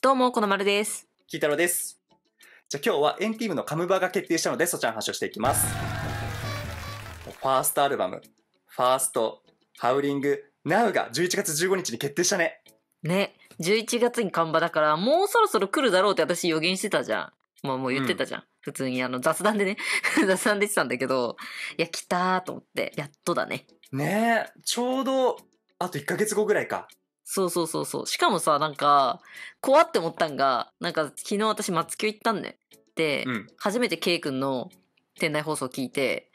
どうも、この丸です。キータロウです。じゃあ今日はエンティームのカムバが決定したので、そちらの話をしていきます。ファーストアルバム、ファースト、ハウリング、ナウが11月15日に決定したね。ね、11月に看板だから、もうそろそろ来るだろうって私予言してたじゃん。もうもう言ってたじゃん。普通にあの雑談でね、雑談で言ってたんだけど、いや、来たーと思って、やっとだね。ねえ、ちょうど、あと1ヶ月後ぐらいか。そうそうそうそう。しかもさ、なんか、怖って思ったんが、なんか昨日私松清行ったんね。で、うん。初めて K 君の店内放送聞いて、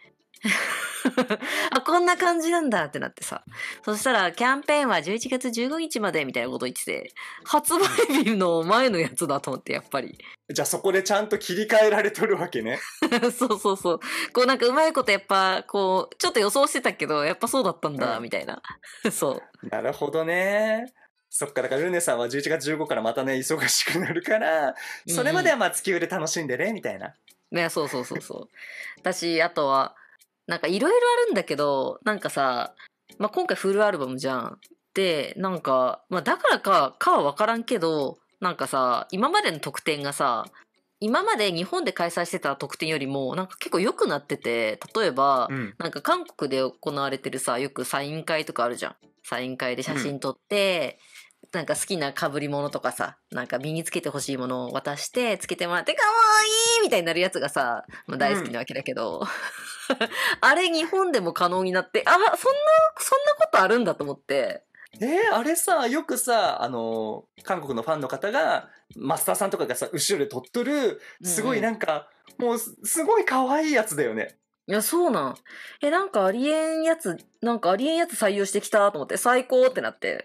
あ、こんな感じなんだってなってさ。そしたら、キャンペーンは11月15日までみたいなこと言ってて、発売日の前のやつだと思って、やっぱり。じゃあそこでちゃんと切り替えられとるわけね。そうそうそう。こうなんかうまいことやっぱ、こう、ちょっと予想してたけど、やっぱそうだったんだ、うんみたいな。そう。なるほどね。そっか、だからルネさんは11月15からまたね、忙しくなるから、それまではまあ月売で楽しんでね、みたいな。ね、そうそうそうそう。私、あとは、なんかいろいろあるんだけど、なんかさ、まあ、今回フルアルバムじゃん。で、なんか、まあ、だからか、かはわからんけど、なんかさ、今までの特典がさ、今まで日本で開催してた特典よりも、なんか結構良くなってて、例えば、うん。なんか韓国で行われてるさ、よくサイン会とかあるじゃん。サイン会で写真撮って、なんか好きな被り物とかさ、なんか身につけてほしいものを渡して、つけてもらって、かわいいみたいになるやつがさ、まあ、大好きなわけだけど、あれ日本でも可能になって、あ、そんな、そんなことあるんだと思って。えー、あれさ、よくさ、あのー韓国のファンの方が、マスターさんとかがさ、後ろで撮っとる、すごいなんか、もうす、すごい可愛いやつだよね。いや、そうなん。え、なんかありえんやつ、なんかありえんやつ採用してきたと思って、最高ってなって。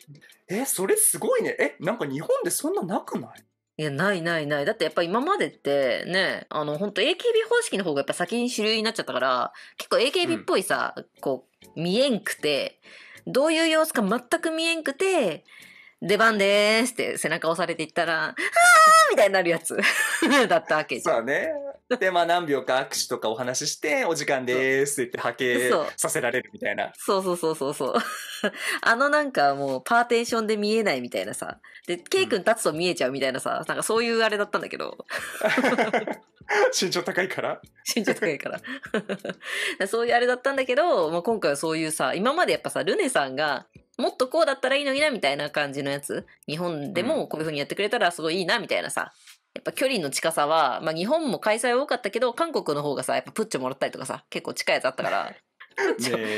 え、それすごいね。え、なんか日本でそんななくない？いや、ないないない。だってやっぱ今までってね、あの、本当 AKB 方式の方がやっぱ先に主流になっちゃったから、結構 AKB っぽいさ、こう、見えんくて、どういう様子か全く見えんくて、出番でーすって背中押されていったら、あーみたいになるやつ だったわけじゃん。そうね。で、まあ何秒か握手とかお話しして、お時間でーすって言って波形させられるみたいな。そうそうそうそうそう。あのなんかもうパーテーションで見えないみたいなさ。で、ケイ君立つと見えちゃうみたいなさ、なんかそういうあれだったんだけど。身長高いから。身長高いから。そういうあれだったんだけど、まあ、今回はそういうさ、今までやっぱさ、ルネさんが、もっとこうだったらいいのにな、みたいな感じのやつ。日本でもこういう風にやってくれたらすごいいいな、みたいなさ。やっぱ距離の近さは、まあ日本も開催は多かったけど、韓国の方がさ、やっぱプッチョもらったりとかさ、結構近いやつあったから、ね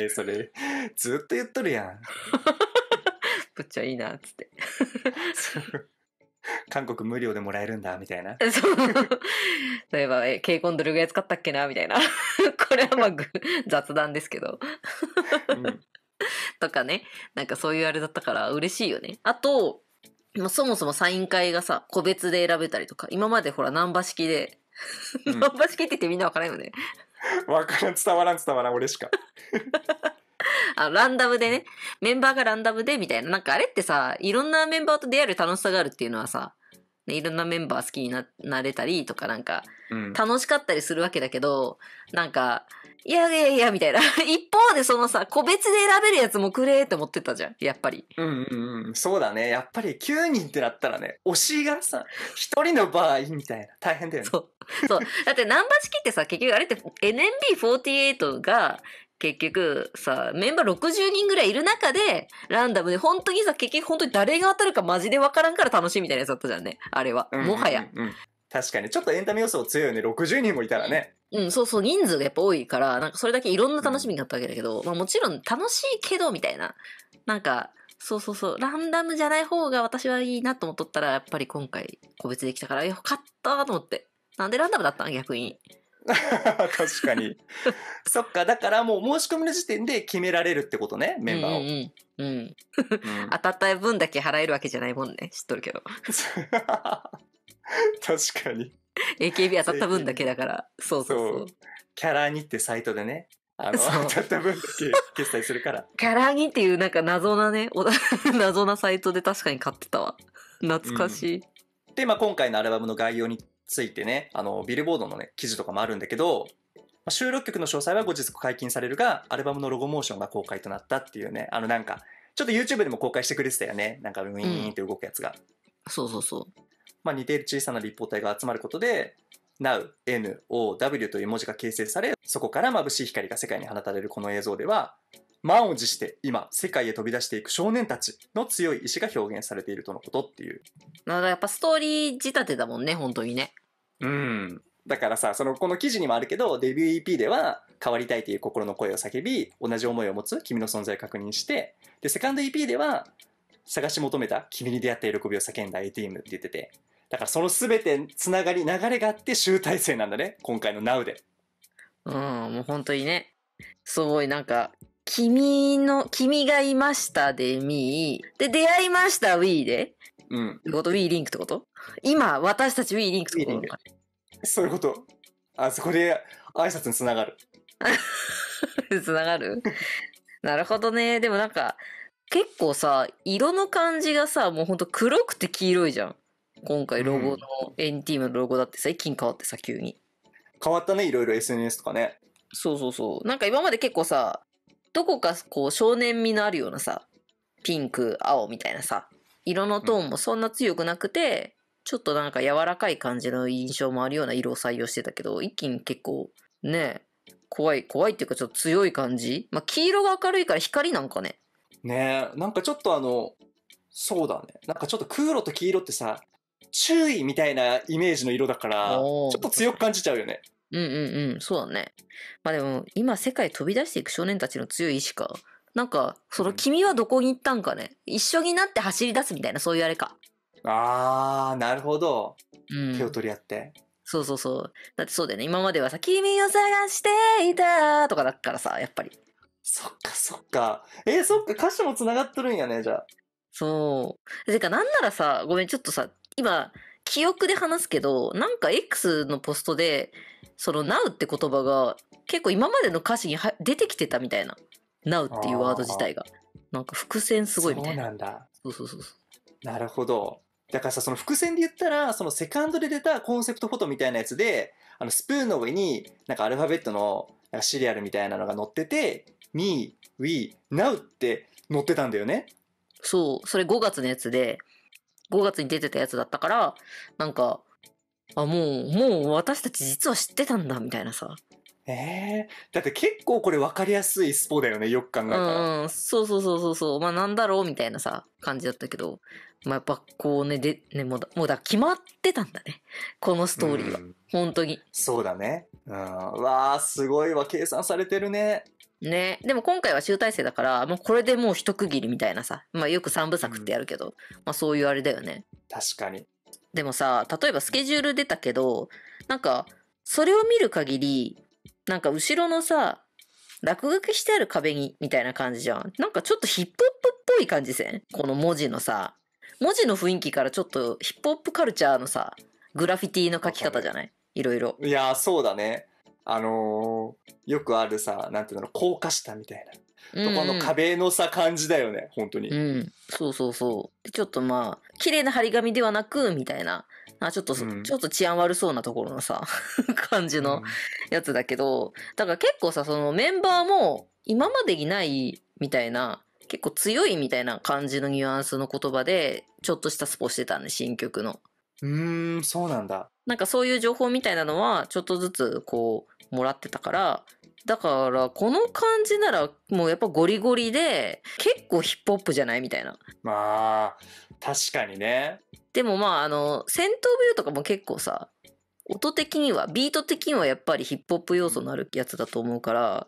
え、それ、ずっと言っとるやん。プッチョいいな、っつって。韓国無料でもらえるんだ、みたいな。そう。例えば、え、ケイコンどれぐらい使ったっけなみたいな。これはまあぐ雑談ですけど。うんとかね。なんかそういうあれだったから嬉しいよね。あと、まあ、そもそもサイン会がさ、個別で選べたりとか、今までほら、ナンバ式で、うんナンバ式って言ってみんなわからんよね。わからん、伝わらん、伝わらん、俺しか。あランダムでね、メンバーがランダムでみたいな。なんかあれってさ、いろんなメンバーと出会える楽しさがあるっていうのはさ、ね、いろんなメンバー好きにななれたりとかなんか、うん。楽しかったりするわけだけど、なんか、いやいやいや、みたいな。一方でそのさ、個別で選べるやつもくれーって思ってたじゃん、やっぱり。うんうんうん。そうだね。やっぱり9人ってなったらね、推しがさ、1人の場合みたいな。大変だよね。そう。そう。だってナンバー式ってさ、結局あれって NMB48 が結局さ、メンバー60人ぐらいいる中で、ランダムで本当にさ、結局本当に誰が当たるかマジでわからんから楽しいみたいなやつだったじゃんね。あれは。うんうんうんもはや。。確かに。ちょっとエンタメ要素強いよね。60人もいたらね。うん、そうそう、人数がやっぱ多いから、なんかそれだけいろんな楽しみがあったわけだけど、まあもちろん楽しいけど、みたいな。なんか、そうそうそう、ランダムじゃない方が私はいいなと思っとったら、やっぱり今回個別できたから、よかったと思って。なんでランダムだったん逆に。確かに。そっか。だからもう申し込みの時点で決められるってことね。メンバーを。うんうんうん。うん。うん当たった分だけ払えるわけじゃないもんね。知っとるけど。確かに。AKB 当たった分だけだから。そうそうそう。そうキャラにってサイトでね、あの、当たった分だけ決済するから。キャラギっていうなんか謎なね、お謎なサイトで確かに買ってたわ。懐かしい。で、まあ、今回のアルバムの概要についてね、あの、ビルボードのね、記事とかもあるんだけど、まあ収録曲の詳細は後日解禁されるが、アルバムのロゴモーションが公開となったっていうね、あのなんか、ちょっと YouTube でも公開してくれてたよね。なんかウィーンって動くやつが。そうそうそう。まあ、似ている小さな立方体が集まることで Now、N、O、W という文字が形成されそこから眩しい光が世界に放たれるこの映像では満を持して今世界へ飛び出していく少年たちの強い意志が表現されているとのことっていうだからやっぱストーリー仕立てだもんね、本当にね。うんだからさそのこの記事にもあるけどデビュー EP では変わりたいという心の声を叫び同じ思いを持つ君の存在を確認してでセカンド EP では探し求めた君に出会った喜びを叫んだ ATM って言っててだからその全てつながり流れがあって集大成なんだね今回の Now でうん、もう本当にね。すごいなんか、君の、君がいましたでミー。で、出会いました We で。うんってこと ?We リンクってこと？今、私たち We リンクってこと？そういうことあそこで挨拶につながる つながる？なるほどね。でもなんか、結構さ、色の感じがさ、もうほんと黒くて黄色いじゃん。今回ロゴの、エンティームのロゴだってさ、一気に変わってさ、急に。変わったねいろいろ SNS とかねそうそうそう。なんか今まで結構さ、どこかこう少年味のあるようなさ、ピンク、青みたいなさ、色のトーンもそんな強くなくて、ちょっとなんか柔らかい感じの印象もあるような色を採用してたけど、一気に結構ね、怖い、怖いっていうかちょっと強い感じ？まあ黄色が明るいから光なんかね。ねえなんかちょっとあのそうだねなんかちょっと黒と黄色ってさ注意みたいなイメージの色だからちょっと強く感じちゃうよねうんうんうん、そうだね。まあでも、今世界飛び出していく少年たちの強い意志か。なんか、その君はどこに行ったんかね？一緒になって走り出すみたいな、そういうあれか。あーなるほどうん。手を取り合って、そうそうそう。だってそうだよね。今まではさ、君を探していたとかだからさ、やっぱり。そっかそっかえー、そっか歌詞もつながっとるんやねじゃあそう。てか、なんならさ、ごめん、ちょっとさ、今、記憶で話すけど、なんか X のポストで、その Now って言葉が結構今までの歌詞には出てきてたみたいな。Now っていうワード自体が。なんか伏線すごいみたいな。そうなんだそうそうそうそう。なるほどだからさその伏線で言ったらそのセカンドで出たコンセプトフォトみたいなやつであのスプーンの上になんかアルファベットのなんかシリアルみたいなのが載ってて「Me」「We」「Now」って載ってたんだよねそう、それ5月のやつで、5月に出てたやつだったから、なんか、あ、もう、もう私たち実は知ってたんだ、みたいなさ。ええだって結構これ分かりやすいスポだよねよく考えうたら、んうん、そうそうそうそうそう。まあなんだろうみたいなさ、感じだったけど、まあやっぱこうね、で、ね、もうだ、もうだ、決まってたんだね。このストーリーは。うん本当に。そうだねうんわあすごいわ計算されてるねね。でも今回は集大成だから、もうこれでもう一区切りみたいなさ。まあよく三部作ってやるけど、まあそういうあれだよね。確かにでもさ、例えばスケジュール出たけど、なんか、それを見る限り、なんか後ろのさ、落書きしてある壁に、みたいな感じじゃん。なんかちょっとヒップホップっぽい感じせん？この文字のさ、文字の雰囲気からちょっとヒップホップカルチャーのさ、グラフィティの書き方じゃない？いろいろ。いやーそうだね。あのーよくあるさなんていうの高架下みたいな。とこの壁のさ感じだよね本当に、うん、そうそうそう。でちょっとまあ、綺麗な張り紙ではなく、みたいな、あちょっとそ、うん。ちょっと治安悪そうなところのさ、感じのやつだけど、だから結構さ、そのメンバーも今までにないみたいな、結構強いみたいな感じのニュアンスの言葉で、ちょっとしたスポしてたんで、新曲の。うーんそうなんだ。なんかそういう情報みたいなのは、ちょっとずつこう、もらってたから、だから、この感じなら、もうやっぱゴリゴリで、結構ヒップホップじゃないみたいな。まあ確かにねでもまあ、あの、戦闘ビューとかも結構さ、音的には、ビート的にはやっぱりヒップホップ要素のあるやつだと思うから、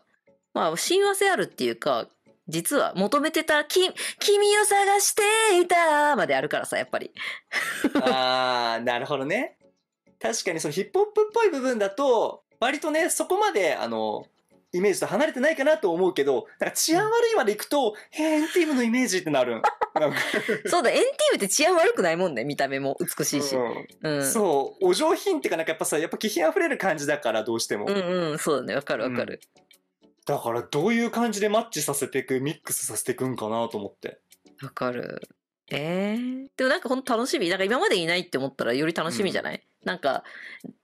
まあ、親和性あるっていうか、実は求めてた、き、君を探していたまであるからさ、やっぱり。あーなるほどね確かにそのヒップホップっぽい部分だと割とねそこまであのイメージと離れてないかなと思うけどなんか治安悪いまで行くと「へえエンティームのイメージ」ってなる んなそうだ、エンティームって治安悪くないもんね、見た目も美しいし。うんうん。そうお上品っていうかなんかやっぱさやっぱ気品あふれる感じだからどうしても、うんうん、そうだね、わかるわかる。だからどういう感じでマッチさせていくミックスさせていくんかなと思ってわかる。えー、でもなんかほんと楽しみ。なんか今までいないって思ったらより楽しみじゃない、なんか、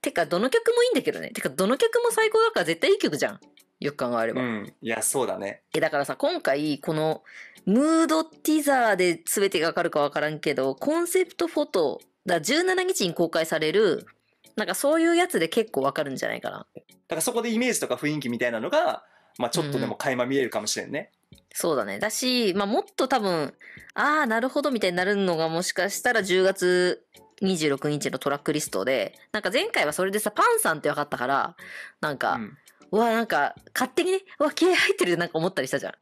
てかどの曲もいいんだけどね。てかどの曲も最高だから絶対いい曲じゃん。よく考えれば。うん。いや、そうだね。え、だからさ、今回、この、ムードティザーで全てがわかるかわからんけど、コンセプトフォト、だから17日に公開される、なんかそういうやつで結構わかるんじゃないかな。だからそこでイメージとか雰囲気みたいなのが、まあちょっとでも垣間見えるかもしれんね。そうだね。だし、まあもっと多分、ああ、なるほどみたいになるのがもしかしたら10月26日のトラックリストで、なんか前回はそれでさ、パンさんって分かったから、なんか、うんうわ、なんか、勝手にね、うわ、気合入ってるなんか思ったりしたじゃん。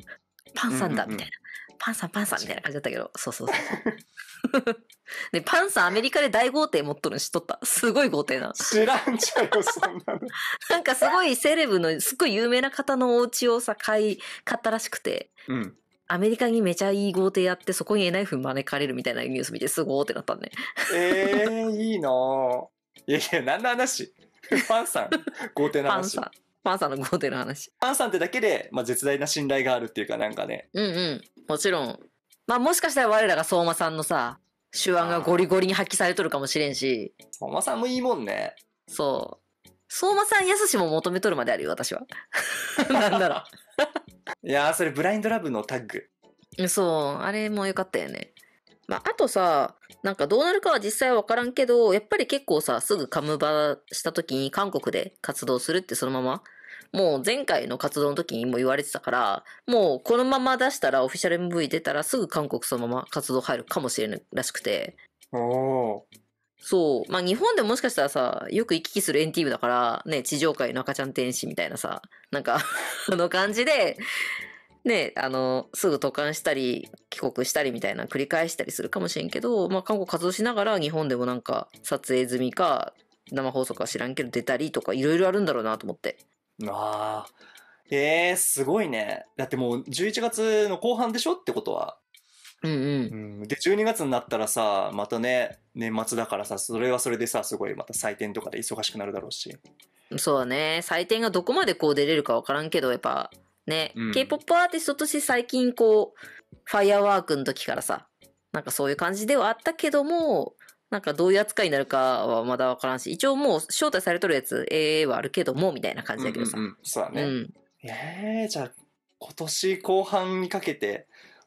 パンさんだ、みたいな。パンさん、パンさんみたいな感じだったけど、そうそうそう。で、パンさんアメリカで大豪邸持っとるの知っとった。すごい豪邸な。知らんちゃうよ、そんなの。なんかすごいセレブの、すっごい有名な方のお家をさ、買い、買ったらしくて、うん。アメリカにめちゃいい豪邸やって、そこに NF 招かれるみたいなニュース見て、すごーってなったんね。えー、いいなぁ。いやいや、何の話？パンさん、豪邸の話？パンさん。パンさんの豪邸の話。パンさんってだけで、まあ、絶大な信頼があるっていうか、なんかね。うんうん。もちろん。まあもしかしたら我らが相馬さんのさ、手腕がゴリゴリに発揮されとるかもしれんし、相馬さんもいいもんね。そう。相馬さんやすしも求めとるまであるよ、私は。なんだろいやー、それブラインドラブのタッグ。う。そう、あれも良かったよね。まあ、あとさ、なんかどうなるかは実際は分からんけど、やっぱり結構さ、すぐカムバした時に韓国で活動するってそのまま、もう前回の活動の時にも言われてたから、もうこのまま出したらオフィシャル MV 出たらすぐ韓国そのまま活動入るかもしれないらしくて、おー。そう。まあ日本でもしかしたらさ、よく行き来する NT だから、ね、地上界の赤ちゃん天使みたいなさ、なんか、あの感じで、ね、あの、すぐ渡韓したり、帰国したりみたいな繰り返したりするかもしれんけど、まあ韓国活動しながら日本でもなんか撮影済みか、生放送か知らんけど出たりとかいろいろあるんだろうなと思って。あー。えー、すごいね。だってもう11月の後半でしょってことは。うんうん。うん。で、12月になったらさ、またね、年末だからさ、それはそれでさ、すごいまた祭典とかで忙しくなるだろうし。そうだね。採点がどこまでこう出れるかわからんけど、やっぱね、うん K-POP アーティストとして最近こう、ファイアワークの時からさ、なんかそういう感じではあったけども、なんかどういう扱いになるかはまだわからんし、一応もう招待されとるやつ、ええはあるけども、みたいな感じだけどさ。うんうんうんそうだね。うん。えー、じゃあ、今年後半にかけて、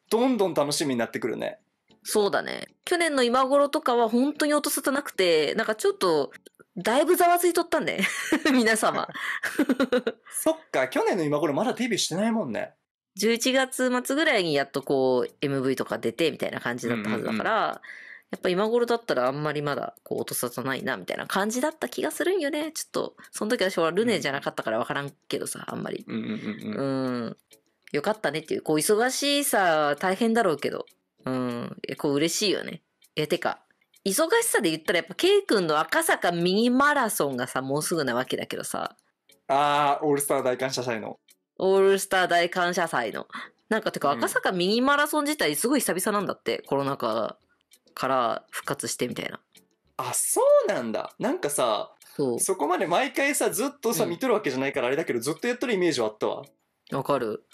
どんどん楽しみになってくるね。そうだね。去年の今頃とかは本当に音沙汰なくて、なんかちょっと、だいぶざわついとったんで、皆様。そっか、去年の今頃まだデビューしてないもんね。11月末ぐらいにやっとこう MV とか出てみたいな感じだったはずだから、やっぱ今頃だったらあんまりまだこう音沙汰ないなみたいな感じだった気がするんよね。ちょっと、その時私はルネじゃなかったからわからんけどさ、あんまり。うんうんうんううん。ん。よかったねっていう、こう忙しいさ、大変だろうけど。うん。えこう嬉しいよね。え、てか、忙しさで言ったらやっぱ K 君の赤坂ミニマラソンがさ、もうすぐなわけだけどさ。あー、オールスター大感謝祭の。オールスター大感謝祭の。なんかてかうん赤坂ミニマラソン自体すごい久々なんだって、コロナ禍から復活してみたいな。あ、そうなんだ。なんかさ、そそこまで毎回さ、ずっとさ、うん見とるわけじゃないからあれだけど、ずっとやっとるイメージはあったわ。う。わかる。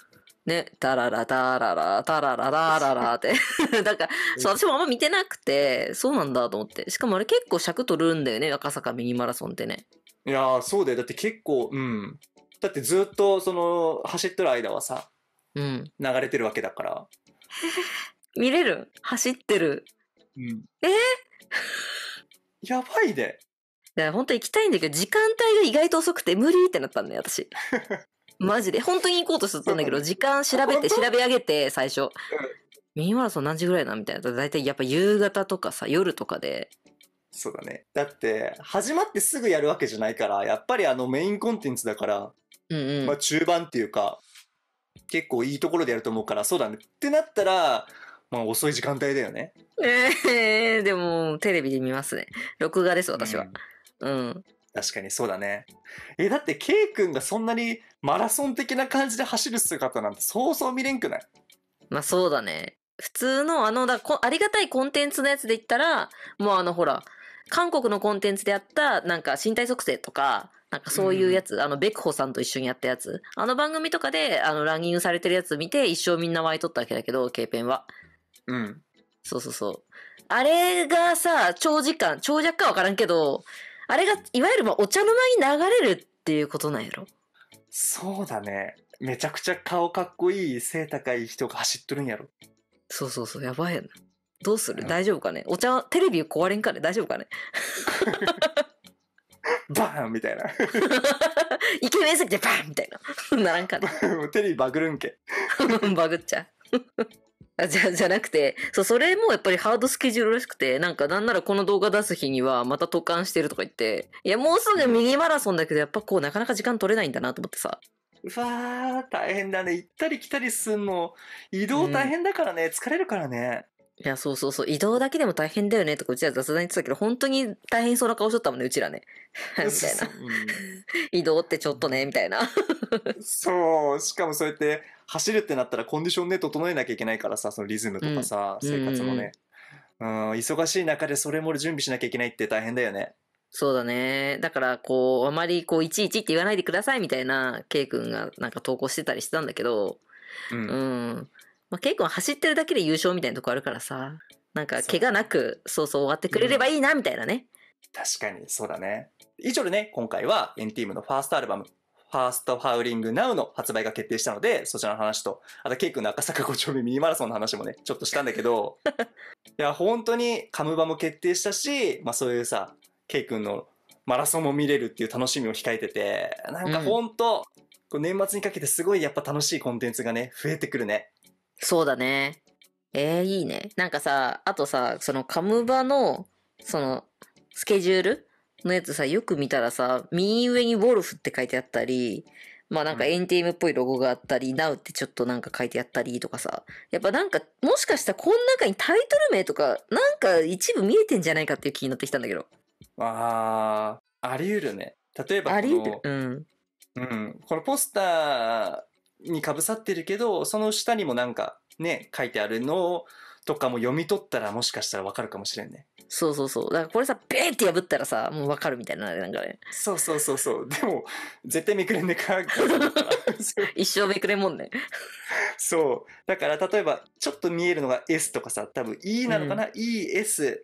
ね、タララタララタラララララって。だから、そう、私もあんま見てなくて、そうなんだと思って。しかもあれ結構尺取るんだよね、赤坂ミニマラソンってね。いやー、そうだよ。だって結構、うん。だってずっと、その、走ってる間はさ、うん。流れてるわけだから。見れる？走ってる？うん。え？やばいね。いや、本当行きたいんだけど、時間帯が意外と遅くて無理ってなったんだよ、私。マジで？本当に行こうとしてたんだけど、時間調べて調べ上げて、最初。ミニマラソン何時ぐらいなみたいな。だいたいやっぱ夕方とかさ、夜とかで。そうだね。だって、始まってすぐやるわけじゃないから、やっぱりあのメインコンテンツだから、うんうん。まあ中盤っていうか、結構いいところでやると思うから、そうだね。ってなったら、まあ遅い時間帯だよね。えー、でも、テレビで見ますね。録画です、私はうん。うん。確かにそうだね。え、だって K 君がそんなにマラソン的な感じで走る姿なんてそうそう見れんくない？まあそうだね。普通の、あの、だこありがたいコンテンツのやつで言ったら、もうあの、ほら、韓国のコンテンツでやった、なんか身体測定とか、なんかそういうやつ、あの、ベクホさんと一緒にやったやつ、あの番組とかで、あの、ランニングされてるやつ見て、一生みんな湧いとったわけだけど、K ペンは。うん。そうそうそう。あれがさ、長時間、長尺かわからんけど、あれが、いわゆるまあお茶の間に流れるっていうことなんやろ？そうだね。めちゃくちゃ顔かっこいい背高い人が走っとるんやろ。そうそうそう、やばいやな。どうする？うん大丈夫かね？お茶、テレビ壊れんかね？大丈夫かね？バーンみたいな。イケメンすぎてバーンみたいな。ならんかね？もうテレビバグるんけ。バグっちゃう。じゃ じゃなくてそうそれもやっぱりハードスケジュールらしくてなんかなんならこの動画出す日にはまた渡韓してるとか言っていやもうすぐミニマラソンだけどやっぱこうなかなか時間取れないんだなと思ってさうわー、大変だね。行ったり来たりすんの。移動大変だからね。疲れるからね。いやそうそうそう移動だけでも大変だよねとかうちら雑談言ってたけど本当に大変そうな顔しとったもんねうちらね みたいな移動ってちょっとねみたいなうんそう。しかもそうやって走るってなったらコンディションね、整えなきゃいけないからさ、そのリズムとかさ、うん生活もね。うん、忙しい中でそれも準備しなきゃいけないって大変だよね。そうだね。だから、こう、あまり、こう、いちいちって言わないでくださいみたいな、ケイ君がなんか投稿してたりしてたんだけど、うん。うん。まあ、ケイ君は走ってるだけで優勝みたいなとこあるからさ、なんか、怪我なく、そうそう終わってくれればいいな、みたいなね。確かに、そうだね。以上でね、今回はエンティームのファーストアルバム、ファーストファウリングナウの発売が決定したので、そちらの話と、あとケイ君の赤坂5丁目ミニマラソンの話もね、ちょっとしたんだけど、いや、本当にカムバも決定したし、まあそういうさ、ケイ君のマラソンも見れるっていう楽しみを控えてて、なんか本当、こう年末にかけてすごいやっぱ楽しいコンテンツがね、増えてくるね。そうだね。えー、いいね。なんかさ、あとさ、そのカムバの、その、スケジュールのやつさ、よく見たらさ、右上にウォルフって書いてあったり、まあなんかうんエンティームっぽいロゴがあったり、ナウってちょっとなんか書いてあったりとかさ、やっぱなんか、もしかしたらこの中にタイトル名とか、なんか一部見えてんじゃないかっていう気になってきたんだけど。あー、あり得るね。例えばこの、あり得る？うん。うん、このポスターにかぶさってるけどその下にもなんかね書いてあるのとかも読み取ったらもしかしたらわかるかもしれんね。そうそうそう。だからこれさ、ベーって破ったらさ、もうわかるみたいな、なんかね。そうそうそうそう。でも絶対めくれんねか。一生めくれんもんね。そう。だから例えばちょっと見えるのが S とかさ多分 E なのかな、ES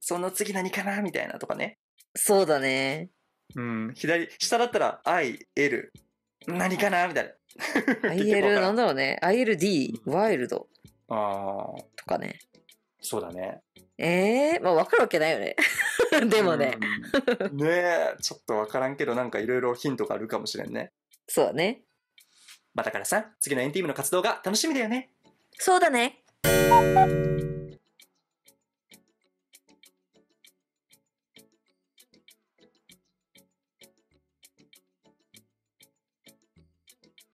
その次何かな？みたいなとかね。そうだね。うん。左下だったら IL 何かな？みたいな。IL、なんだだろうね。ILD、ワイルド。ああとかね。そうだね。ええまあ分かるわけないよね。でもね、うん。ねえ。ちょっとわからんけどなんかいろいろヒントがあるかもしれんね。そうだね。まあだからさ次のエンティームの活動が楽しみだよね。そうだね。